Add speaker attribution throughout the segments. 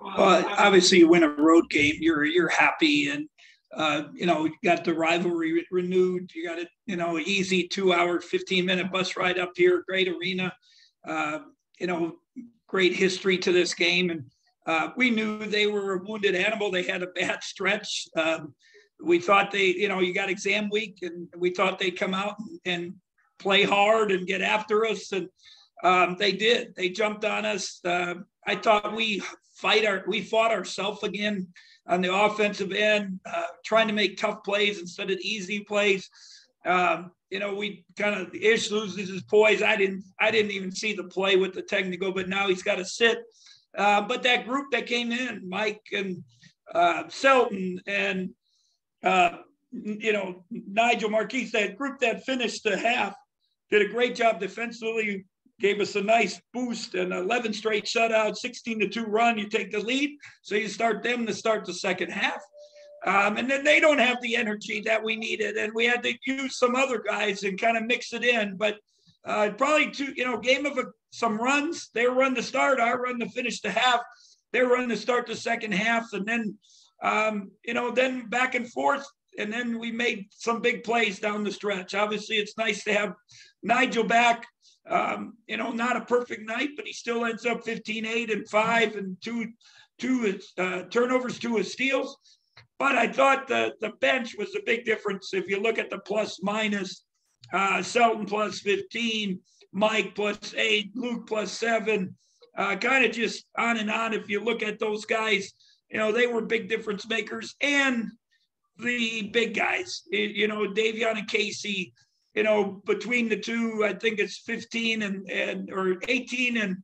Speaker 1: Well, obviously, you win a road game, you're you're happy, and uh, you know you got the rivalry renewed. You got a you know easy two hour, fifteen minute bus ride up here, great arena. Uh, you know, great history to this game, and uh, we knew they were a wounded animal. They had a bad stretch. Um, we thought they, you know, you got exam week, and we thought they'd come out and play hard and get after us, and um, they did. They jumped on us. Uh, I thought we fight our, we fought ourselves again on the offensive end, uh, trying to make tough plays instead of easy plays. Um, you know, we kind of Ish loses his poise. I didn't, I didn't even see the play with the technical, but now he's got to sit. Uh, but that group that came in, Mike and uh, Selton and uh, you know Nijel Markquis, that group that finished the half did a great job defensively. Gave us a nice boost and 11 straight shutout, 16 to 2 run. You take the lead. So you start them to start the second half. Um, and then they don't have the energy that we needed. And we had to use some other guys and kind of mix it in. But uh, probably two, you know, game of a, some runs. They run to start, our run to finish the half. They run to start the second half, and then, um, you know, then back and forth. And then we made some big plays down the stretch. Obviously, it's nice to have Nijel back. Um, you know, not a perfect night, but he still ends up 15, 8, and 5, and two, two uh, turnovers, two steals. But I thought the, the bench was a big difference. If you look at the plus minus, uh, Selton plus 15, Mike plus eight, Luke plus seven, uh, kind of just on and on. If you look at those guys, you know, they were big difference makers and the big guys, you know, Davion and Casey, you know, between the two, I think it's 15 and, and or 18 and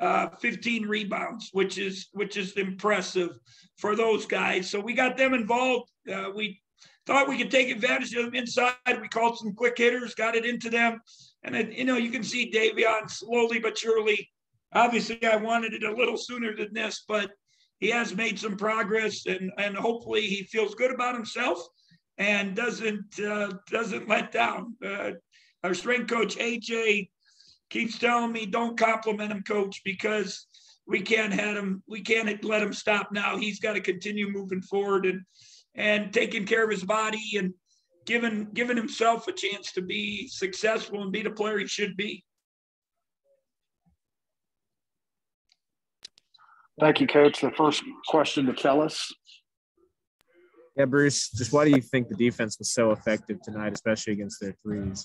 Speaker 1: uh, 15 rebounds, which is which is impressive for those guys. So we got them involved. Uh, we thought we could take advantage of them inside. We called some quick hitters, got it into them. And, you know, you can see Davion slowly but surely. Obviously, I wanted it a little sooner than this, but he has made some progress and, and hopefully he feels good about himself and doesn't uh, doesn't let down. Uh, our strength coach, AJ, keeps telling me, don't compliment him, coach, because we can't have him, we can't let him stop now. He's got to continue moving forward. And and taking care of his body and giving giving himself a chance to be successful and be the player he should be.
Speaker 2: Thank you, Coach. The first question to Kellis.
Speaker 3: Yeah, Bruce, just why do you think the defense was so effective tonight, especially against their threes?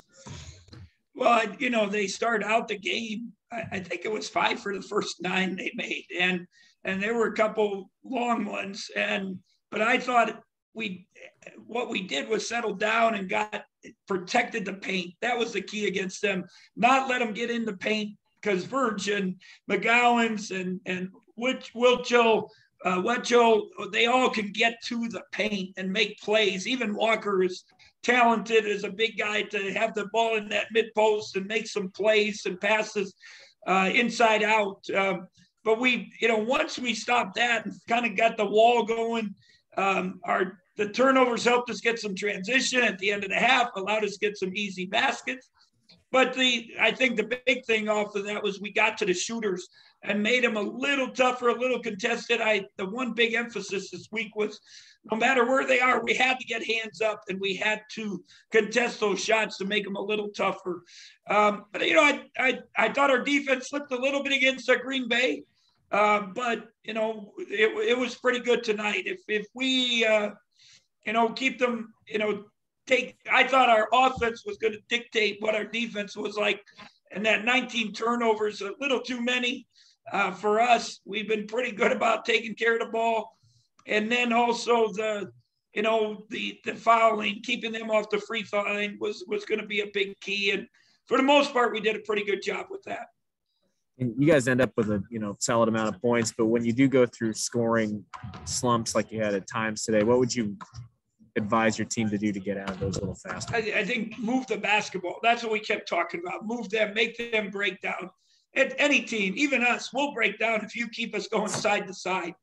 Speaker 1: Well, you know, they start out the game. I, think it was five for the first nine they made, and and there were a couple long ones. And but I thought we what we did was settle down and got protected the paint. That was the key against them. Not let them get in the paint because Virgin, McGowens, and and Which Wilcho, uh, Wetcho, they all can get to the paint and make plays. Even Walker is talented as a big guy to have the ball in that mid post and make some plays and passes uh, inside out. Um, but we, you know, once we stopped that and kind of got the wall going, um, our the turnovers helped us get some transition at the end of the half, allowed us to get some easy baskets. But the I think the big thing off of that was we got to the shooters and made them a little tougher, a little contested. I the one big emphasis this week was no matter where they are, we had to get hands up and we had to contest those shots to make them a little tougher. Um, but you know, I, I I thought our defense slipped a little bit against uh, Green Bay, uh, but you know it, it was pretty good tonight. If if we uh, you know, keep them, you know, take. I thought our offense was going to dictate what our defense was like, and that 19 turnovers, a little too many uh, for us. We've been pretty good about taking care of the ball, and then also the, you know, the the fouling, keeping them off the free throw line was was going to be a big key, and for the most part, we did a pretty good job with that
Speaker 3: and you guys end up with a you know solid amount of points but when you do go through scoring slumps like you had at times today what would you advise your team to do to get out of those a little faster?
Speaker 1: I, I think move the basketball. That's what we kept talking about. Move them, make them break down. Any team, even us, we'll break down if you keep us going side to side.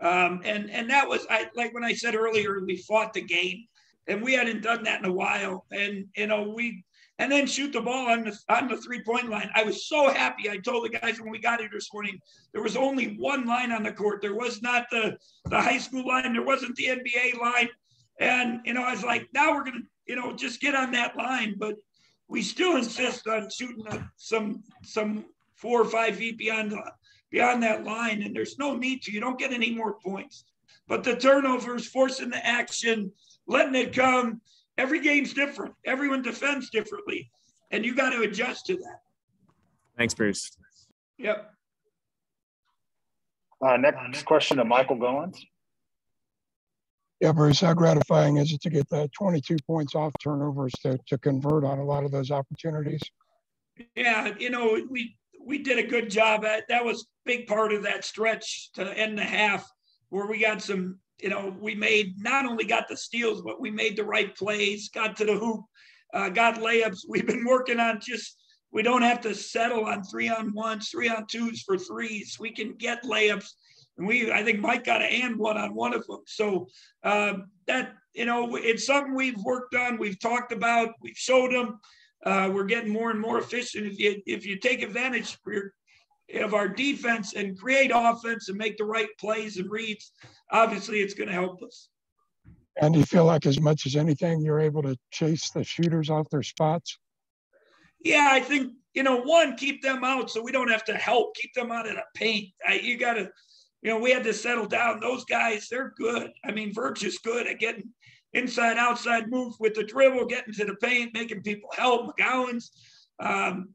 Speaker 1: Um, and and that was I like when I said earlier we fought the game, and we hadn't done that in a while. And you know we and then shoot the ball on the on the three point line. I was so happy. I told the guys when we got here this morning, there was only one line on the court. There was not the the high school line. There wasn't the NBA line. And you know, I was like, now we're gonna, you know, just get on that line. But we still insist on shooting some some four or five feet beyond the, beyond that line, and there's no need to. You don't get any more points. But the turnovers, forcing the action, letting it come. Every game's different. Everyone defends differently, and you got to adjust to that.
Speaker 3: Thanks, Bruce.
Speaker 1: Yep.
Speaker 2: Uh, next question to Michael Goins.
Speaker 4: Yeah, Bruce, how gratifying is it to get the 22 points off turnovers to, to convert on a lot of those opportunities?
Speaker 1: Yeah, you know, we we did a good job at that was big part of that stretch to end the half where we got some, you know, we made not only got the steals, but we made the right plays, got to the hoop, uh, got layups. We've been working on just we don't have to settle on three on ones, three on twos for threes. We can get layups and we, I think Mike got an and one on one of them. So uh, that, you know, it's something we've worked on, we've talked about, we've showed them. Uh, we're getting more and more efficient. If you if you take advantage of our defense and create offense and make the right plays and reads, obviously it's going to help us.
Speaker 4: And do you feel like as much as anything, you're able to chase the shooters off their spots?
Speaker 1: Yeah, I think you know one keep them out so we don't have to help keep them out of the paint. I, you got to you know, we had to settle down. Those guys, they're good. I mean, Verge is good at getting inside outside move with the dribble, getting to the paint, making people help. McGowens, um,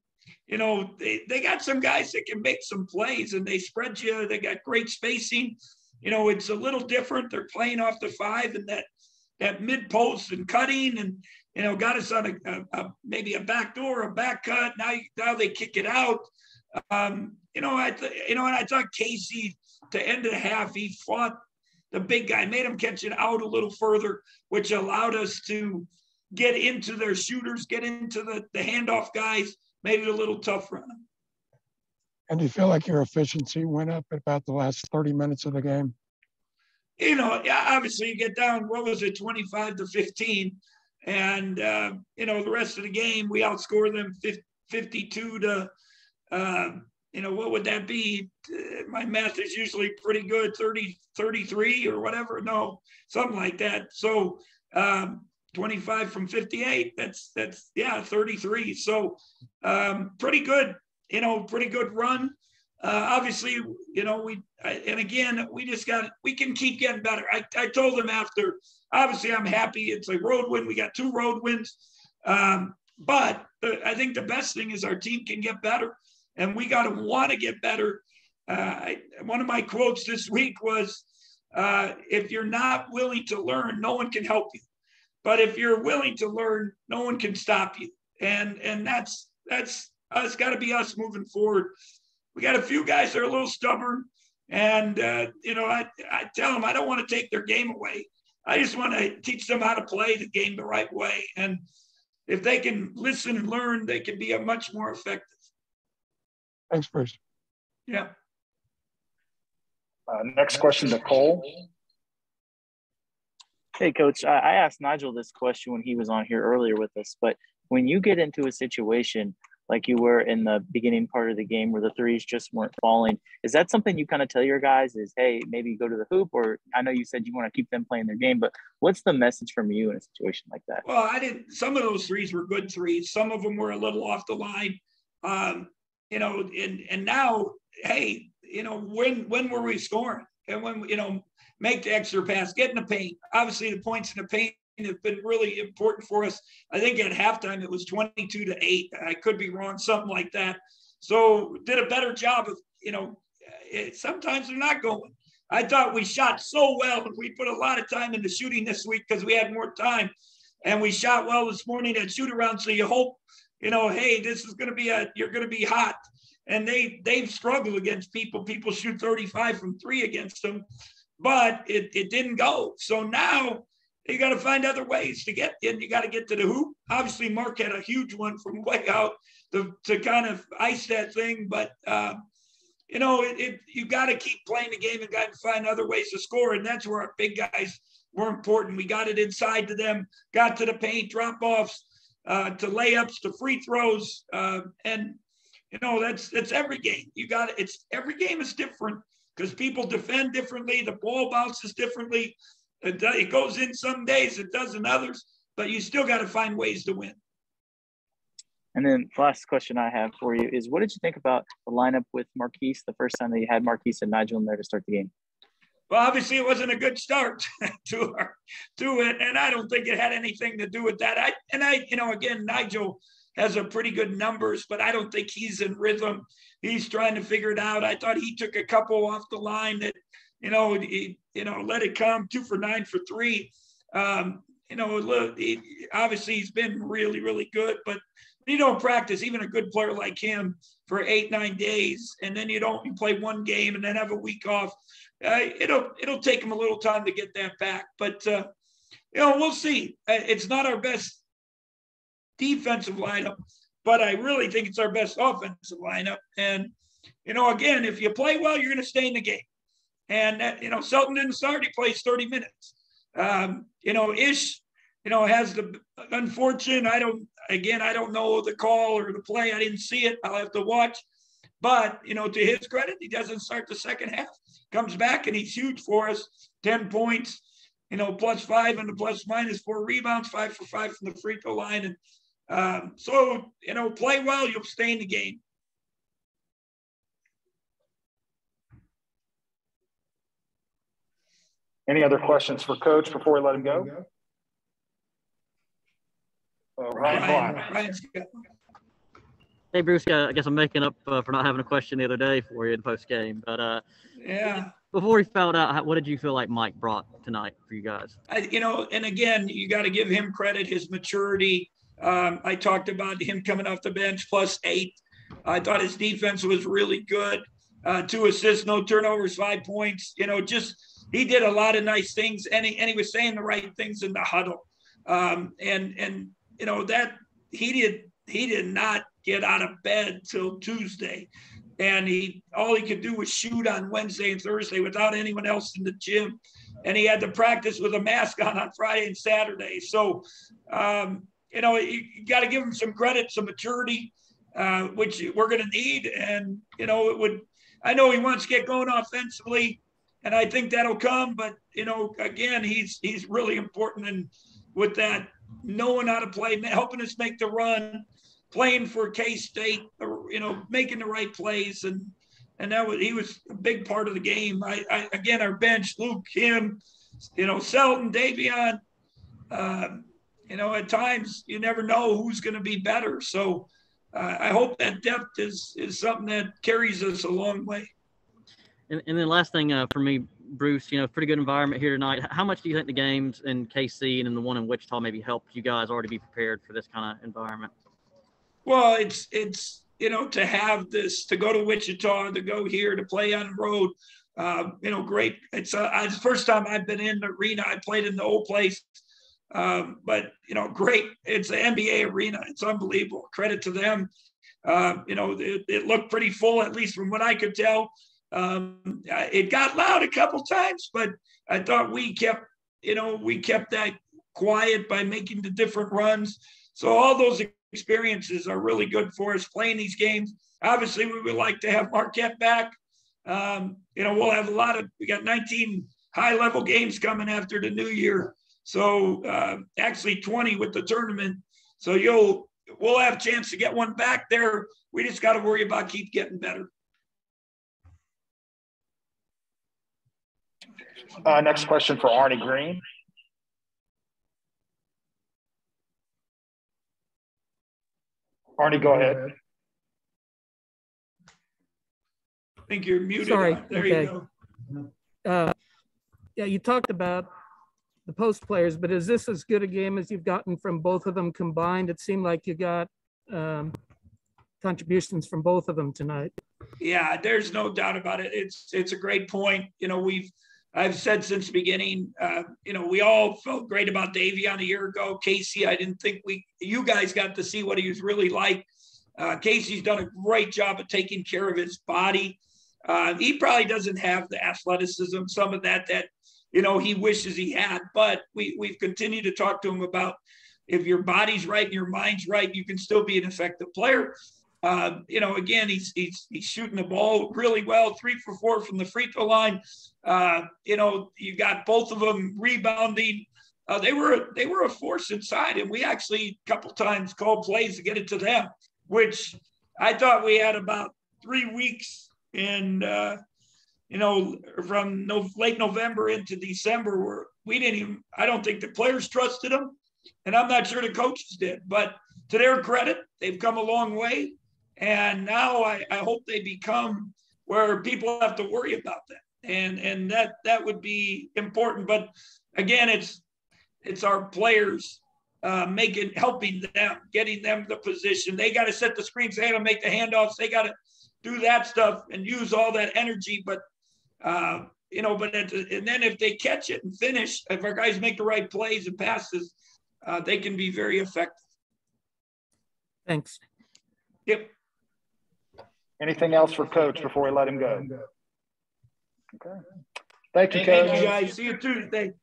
Speaker 1: you know, they, they got some guys that can make some plays and they spread you. They got great spacing. You know, it's a little different. They're playing off the five and that that mid post and cutting and you know got us on a, a, a maybe a back door, a back cut. Now now they kick it out. Um, you know, I th- you know, and I thought Casey to end the half, he fought the big guy, made him catch it out a little further, which allowed us to get into their shooters, get into the, the handoff guys, made it a little tough for them.
Speaker 4: And do you feel like your efficiency went up at about the last 30 minutes of the game?
Speaker 1: You know, yeah, obviously you get down, what was it, 25 to 15. And, uh, you know, the rest of the game, we outscored them 52 to uh, you know, what would that be? Uh, my math is usually pretty good, 30, 33 or whatever. No, something like that. So um, 25 from 58, that's, that's, yeah, 33. So um, pretty good, you know, pretty good run. Uh, obviously, you know, we, and again, we just got, we can keep getting better. I, I told them after, obviously, I'm happy. It's a road win. We got two road wins. Um, but I think the best thing is our team can get better and we got to want to get better. Uh, one of my quotes this week was, uh, "If you're not willing to learn, no one can help you. But if you're willing to learn, no one can stop you." And and that's that's us. Got to be us moving forward. We got a few guys that are a little stubborn, and uh, you know, I I tell them I don't want to take their game away. I just want to teach them how to play the game the right way. And if they can listen and learn, they can be a much more effective.
Speaker 4: Thanks, Bruce.
Speaker 1: Yeah.
Speaker 2: Uh, next question to Cole.
Speaker 5: Hey, Coach. I asked Nijel this question when he was on here earlier with us, but when you get into a situation like you were in the beginning part of the game where the threes just weren't falling, is that something you kind of tell your guys is, hey, maybe go to the hoop? Or I know you said you want to keep them playing their game, but what's the message from you in a situation like that?
Speaker 1: Well, I didn't, some of those threes were good threes. Some of them were a little off the line. Um, you know, and and now, hey, you know, when when were we scoring? And when you know, make the extra pass, get in the paint. Obviously, the points in the paint have been really important for us. I think at halftime it was 22 to 8. I could be wrong, something like that. So did a better job of, you know, it, sometimes they're not going. I thought we shot so well we put a lot of time into shooting this week because we had more time. And we shot well this morning at shoot around. So you hope you know, hey, this is going to be a, you're going to be hot. And they, they've struggled against people. People shoot 35 from three against them, but it, it didn't go. So now you got to find other ways to get in. You got to get to the hoop. Obviously, Mark had a huge one from way out to, to kind of ice that thing. But, uh, you know, it, it you got to keep playing the game and got to find other ways to score. And that's where our big guys were important. We got it inside to them, got to the paint, drop offs, uh, to layups to free throws, uh, and you know that's that's every game. You got it's every game is different because people defend differently. The ball bounces differently. It, it goes in some days, it doesn't others, but you still got to find ways to win.
Speaker 5: And then last question I have for you is what did you think about the lineup with Markquis the first time that you had Markquis and Nijel in there to start the game?
Speaker 1: Well, obviously it wasn't a good start to to it, and I don't think it had anything to do with that. I and I, you know, again, Nijel has a pretty good numbers, but I don't think he's in rhythm. He's trying to figure it out. I thought he took a couple off the line that, you know, he, you know, let it come two for nine for three. Um, you know, obviously he's been really, really good, but you don't practice even a good player like him for eight nine days and then you don't you play one game and then have a week off uh, it'll it'll take him a little time to get that back. But uh, you know we'll see. Uh, it's not our best defensive lineup but i really think it's our best offensive lineup. And you know again if you play well you're going to stay in the game. And uh, you know Selton didn't start he plays 30 minutes. Um, you know ish you know has the unfortunate i don't again, I don't know the call or the play. I didn't see it. I'll have to watch. But, you know, to his credit, he doesn't start the second half. Comes back and he's huge for us 10 points, you know, plus five and the plus minus four rebounds, five for five from the free throw line. And um, so, you know, play well, you'll stay in the game.
Speaker 2: Any other questions for coach before we let him go? Uh, Ryan, Ryan,
Speaker 6: Hey Bruce, uh, I guess I'm making up uh, for not having a question the other day for you in post game. But uh,
Speaker 1: yeah,
Speaker 6: before we found out, what did you feel like Mike brought tonight for you guys?
Speaker 1: I, you know, and again, you got to give him credit, his maturity. Um, I talked about him coming off the bench plus eight. I thought his defense was really good. Uh, two assists, no turnovers, five points. You know, just he did a lot of nice things, and he and he was saying the right things in the huddle. Um, and and you know that he did he did not get out of bed till Tuesday. And he all he could do was shoot on Wednesday and Thursday without anyone else in the gym. And he had to practice with a mask on on Friday and Saturday. So, um, you know, you, you got to give him some credit, some maturity, uh, which we're going to need. And, you know, it would, I know he wants to get going offensively, and I think that'll come. But, you know, again, he's he's really important. And with that knowing how to play, helping us make the run, playing for K State, you know, making the right plays, and and that was he was a big part of the game. I, I again, our bench, Luke, him, you know, Selton, Davion. Uh, you know, at times you never know who's going to be better. So uh, I hope that depth is is something that carries us a long way.
Speaker 6: And, and then last thing uh, for me, Bruce, you know, pretty good environment here tonight. How much do you think the games in KC and in the one in Wichita maybe helped you guys already be prepared for this kind of environment?
Speaker 1: Well, it's it's you know to have this to go to Wichita to go here to play on the road. Uh, you know, great. It's uh, the first time I've been in the arena. I played in the old place, um, but you know, great. It's an NBA arena. It's unbelievable. Credit to them. Uh, you know, it, it looked pretty full, at least from what I could tell. Um, it got loud a couple times, but I thought we kept, you know, we kept that quiet by making the different runs. So all those experiences are really good for us playing these games. Obviously, we would like to have Marquette back. Um, you know, we'll have a lot of, we got 19 high level games coming after the new year. So uh, actually 20 with the tournament. So you'll, we'll have a chance to get one back there. We just got to worry about keep getting better.
Speaker 2: Uh, next question for Arnie Green. Arnie, go ahead.
Speaker 1: I think you're muted.
Speaker 7: Sorry.
Speaker 1: There
Speaker 7: okay.
Speaker 1: you
Speaker 7: go. Uh, yeah, you talked about the post players, but is this as good a game as you've gotten from both of them combined? It seemed like you got um, contributions from both of them tonight.
Speaker 1: Yeah, there's no doubt about it. It's it's a great point. You know, we've I've said since the beginning, uh, you know, we all felt great about Davion a year ago. Casey, I didn't think we, you guys got to see what he was really like. Uh, Casey's done a great job of taking care of his body. Uh, he probably doesn't have the athleticism, some of that that, you know, he wishes he had, but we, we've continued to talk to him about if your body's right and your mind's right, you can still be an effective player. Uh, you know, again, he's, he's he's shooting the ball really well, three for four from the free throw line. Uh, you know, you got both of them rebounding. Uh, they were they were a force inside, and we actually a couple times called plays to get it to them, which I thought we had about three weeks in, uh, you know, from no, late November into December where we didn't even. I don't think the players trusted them, and I'm not sure the coaches did. But to their credit, they've come a long way. And now I, I hope they become where people have to worry about that. And and that that would be important. But again, it's it's our players uh, making helping them, getting them the position. They got to set the screens, they got to make the handoffs, they got to do that stuff and use all that energy. But uh, you know, but at, and then if they catch it and finish, if our guys make the right plays and passes, uh, they can be very effective.
Speaker 7: Thanks.
Speaker 1: Yep.
Speaker 2: Anything else for coach before we let him go? Okay. Thank you, Coach.
Speaker 1: Thank you, guys. See you Tuesday.